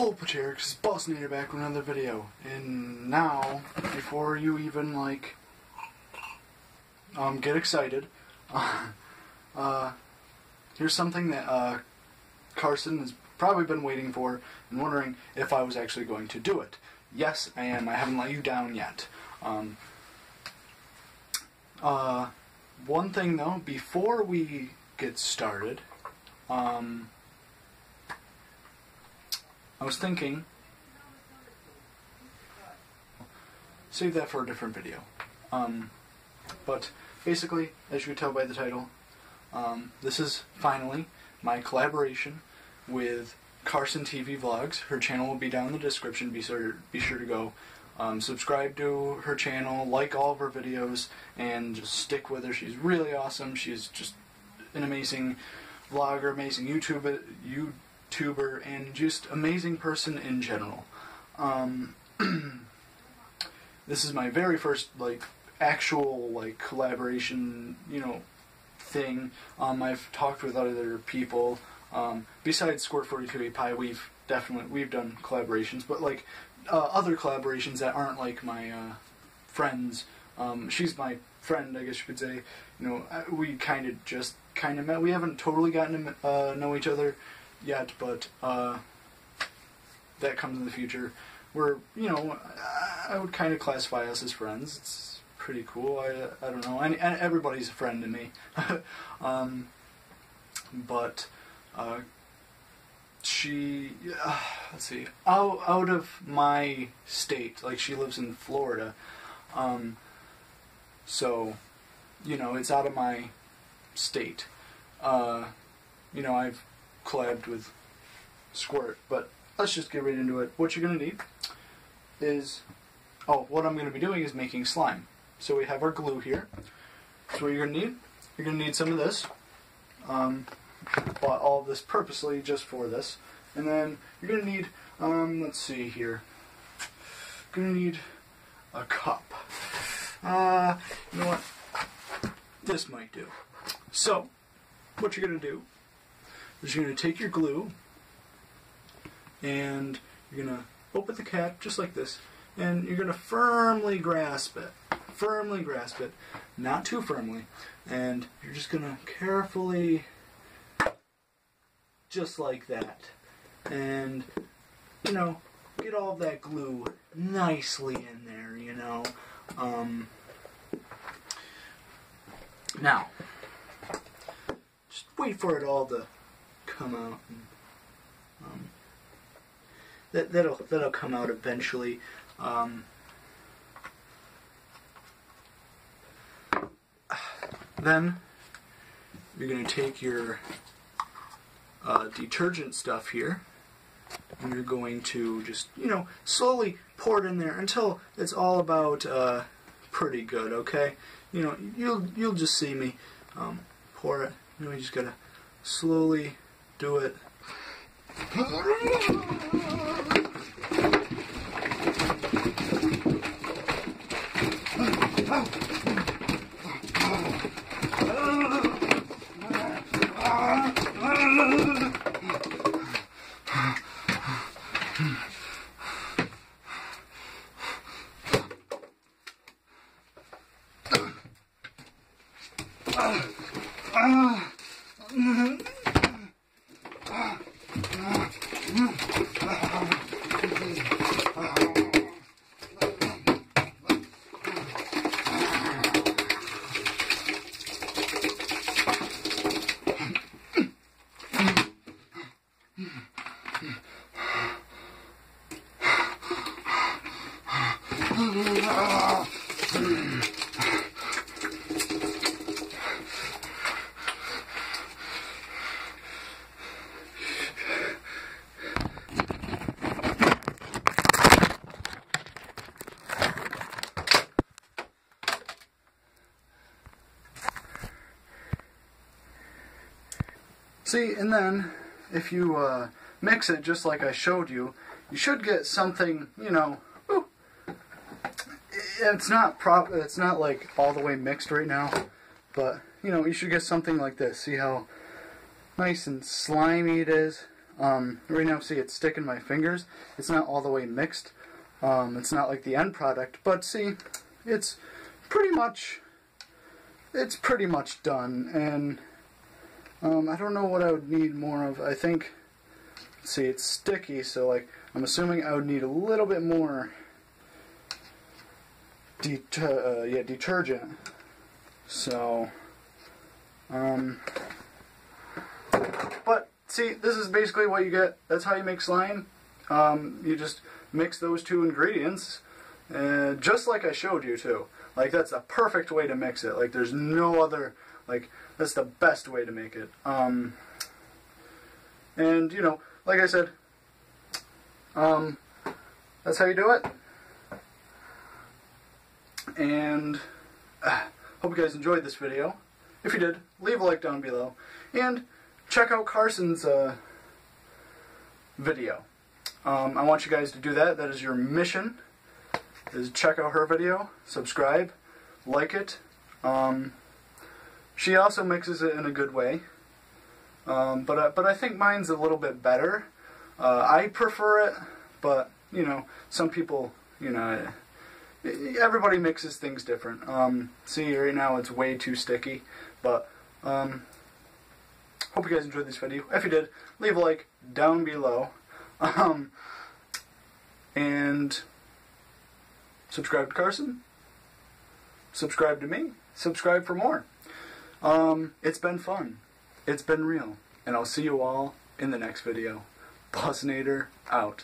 Pulpaterix is Bossinater back with another video. And now, before you even, like, um, get excited, uh, here's something that, uh, Carson has probably been waiting for and wondering if I was actually going to do it. Yes, I am. I haven't let you down yet. Um, uh, one thing though, before we get started, um, I was thinking, save that for a different video. Um, but basically, as you can tell by the title, um, this is finally my collaboration with Carson TV Vlogs. Her channel will be down in the description. Be sure be sure to go um, subscribe to her channel, like all of her videos, and just stick with her. She's really awesome. She's just an amazing vlogger, amazing YouTuber, YouTuber, and just amazing person in general. Um, this is my very first like actual like collaboration, you know, thing. Um, I've talked with other people. Um, besides Squirt 42 Pie, we've definitely we've done collaborations, but like uh, other collaborations that aren't like my uh, friends. Um, she's my friend, I guess you could say. You know, we kind of just kind of met. We haven't totally gotten to uh, know each other yet, but uh, that comes in the future. We're, you know, I would kind of classify us as friends. It's pretty cool. I, I don't know. And everybody's a friend to me. um, but uh, she, uh, let's see, out, out of my state, like she lives in Florida. Um, so, you know, it's out of my state. Uh, you know, I've collabed with Squirt, but let's just get right into it. What you're going to need is, oh, what I'm going to be doing is making slime. So we have our glue here. So what you're going to need, you're going to need some of this. Um, bought all this purposely just for this. And then you're going to need, um, let's see here, going to need a cup. Uh, you know what? This might do. So, what you're going to do is you're going to take your glue and you're going to open the cap just like this and you're going to firmly grasp it. Firmly grasp it, not too firmly. And you're just going to carefully just like that. And, you know, get all that glue nicely in there, you know. Um, now, just wait for it all to come out. And, um, that, that'll, that'll come out eventually. Um, then, you're going to take your uh, detergent stuff here. And you're going to just, you know, slowly pour it in there until it's all about uh, pretty good, okay? You know, you'll you'll just see me um, pour it. You know, you just gotta slowly do it. See, and then if you uh, mix it just like I showed you, you should get something, you know, it's not prop, it's not like all the way mixed right now, but you know, you should get something like this. See how nice and slimy it is? Um, right now, see, it's sticking my fingers. It's not all the way mixed. Um, it's not like the end product, but see, it's pretty much, it's pretty much done. And um, I don't know what I would need more of. I think, see, it's sticky, so like, I'm assuming I would need a little bit more det uh, yeah, detergent. So, um, but see, this is basically what you get. That's how you make slime. Um, you just mix those two ingredients, uh, just like I showed you too. Like that's the perfect way to mix it. Like there's no other. Like that's the best way to make it. Um, and you know, like I said, um, that's how you do it. And uh, hope you guys enjoyed this video. If you did, leave a like down below. And check out Carson's uh, video. Um, I want you guys to do that. That is your mission. Is check out her video, subscribe, like it. Um, she also mixes it in a good way. Um, but uh, but I think mine's a little bit better. Uh, I prefer it, but you know some people you know everybody mixes things different. Um, see, right now it's way too sticky, but um, hope you guys enjoyed this video. If you did, leave a like down below, um, and subscribe to Carson. Subscribe to me. Subscribe for more. Um, it's been fun. It's been real. And I'll see you all in the next video. Bossinater out.